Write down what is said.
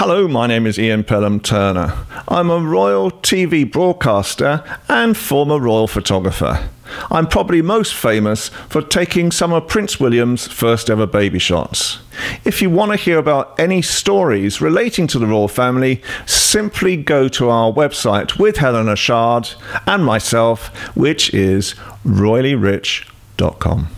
Hello, my name is Ian Pelham Turner. I'm a royal TV broadcaster and former royal photographer. I'm probably most famous for taking some of Prince William's first ever baby shots. If you want to hear about any stories relating to the royal family, simply go to our website with Helena Chard and myself, which is royallyrich.com.